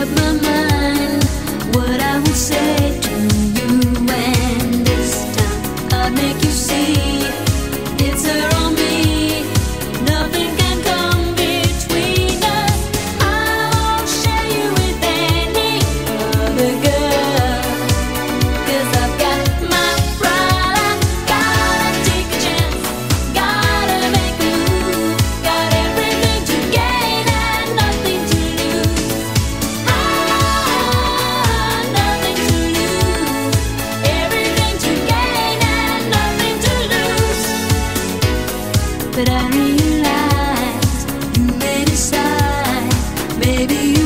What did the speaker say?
up my mind. baby.